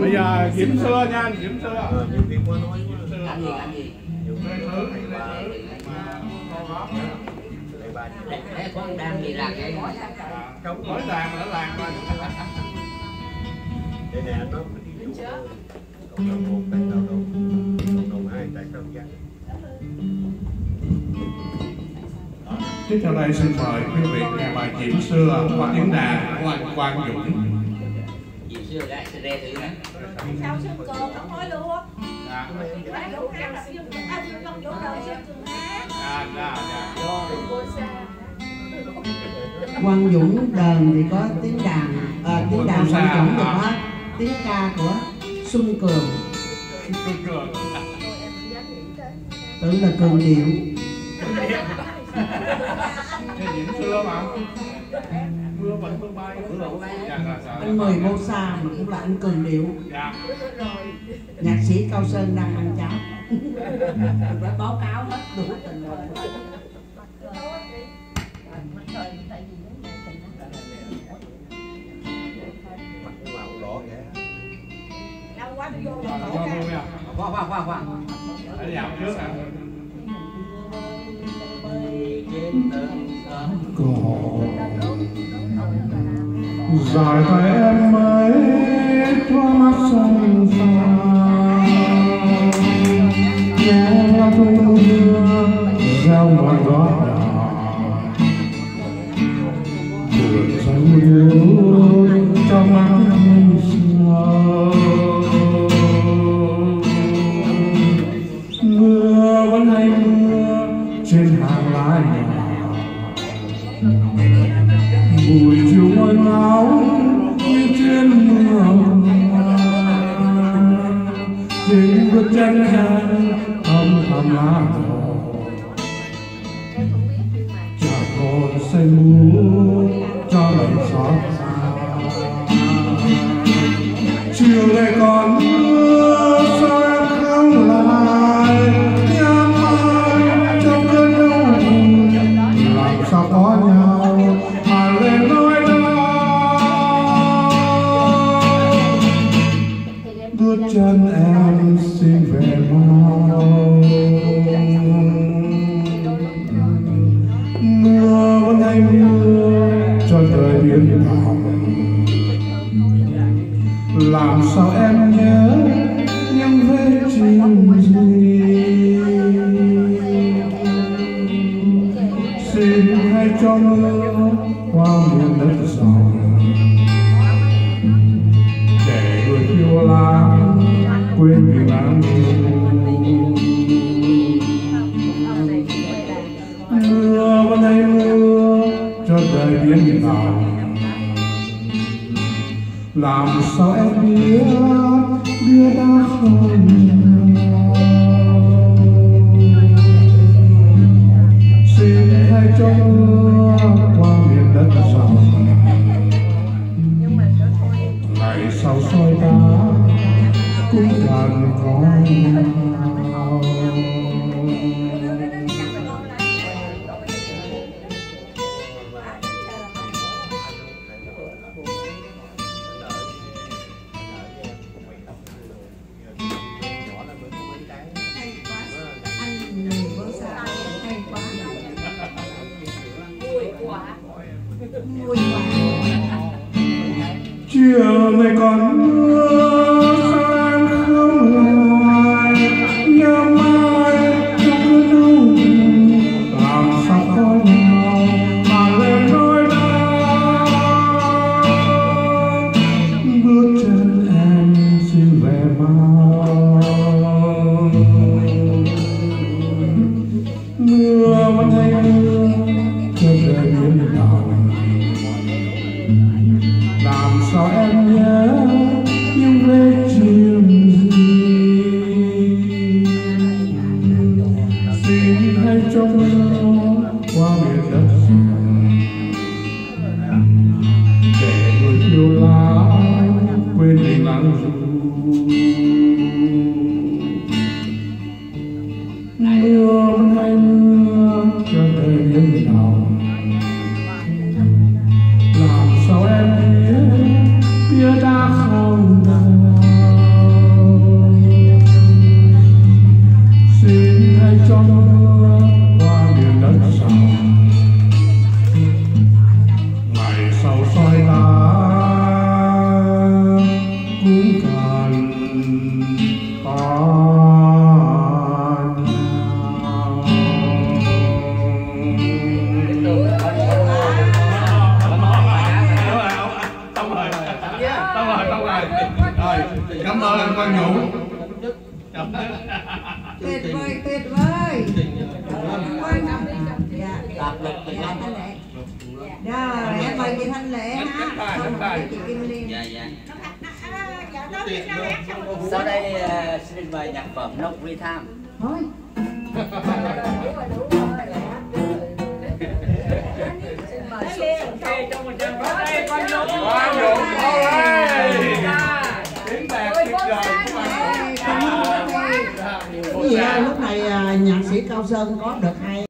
Bây giờ diễm xưa nha diễm xưa nói làm gì làm gì? Con đang gì làm vậy làng làng để nè nó đi dụ cộng đồng một tại sao đâu cộng đồng hai tại sao vắng tiếp theo đây xin mời quý vị nghe bài diễm xưa qua tiếng đàn của anh Quang Dũng xưa lại sẽ đe thử nè sao sương cường không nói luôn. Dạ. Là cường à cường đời cường dạ dạ dạ. Quang Dũng đờn thì có tiếng đàn à, tiếng đàn Quang Dũng thì có tiếng ca của Xuân Cường. Tưởng là cường điệu. Diễm xưa mà anh mời mô xa mà cũng là anh cường điệu nhạc sĩ Cao Sơn đang ăn cháo. Phải báo cáo hết đủ tình hình quá đi vô cho rồi cho vui à dạo trước à trên tầng sớm Dài tay em buổi chiều mưa áo như trên mưa trên bước chân hàng âm thầm lá đỏ chả còn say mưa cho trời làm sao em nhớ những vết chim gì? Xin hãy cho mưa qua miền đất rộng để người yêu lãng quên mình lãng mưa làm sao em biết đưa đã không xin hãy cho mưa qua miền đất rộng ngày sau soi ta cũng cần có chiều này còn mưa tay trong qua biển đất để người yêu lá quên mình lãng du mưa hay mưa cho đời yên lòng làm sao em biết biết đã không nào xin hãy cho tuyệt vời tuyệt vời quan dạ thì dạ không. thanh lệ rồi em mời chị thanh lệ ha xong rồi chị kim liên Dạ dạ. dạ Sau đây ờ, xin mời nhạc phẩm Nông Vi Tham. thôi Nói liền Quang Vũ, ôi! Tiếng bạc tuyệt vời của Quang Vũ. Ê, cảm ơn thầy. cái gì á, lúc này à, nhạc sĩ cao sơn có được